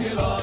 Brasilão.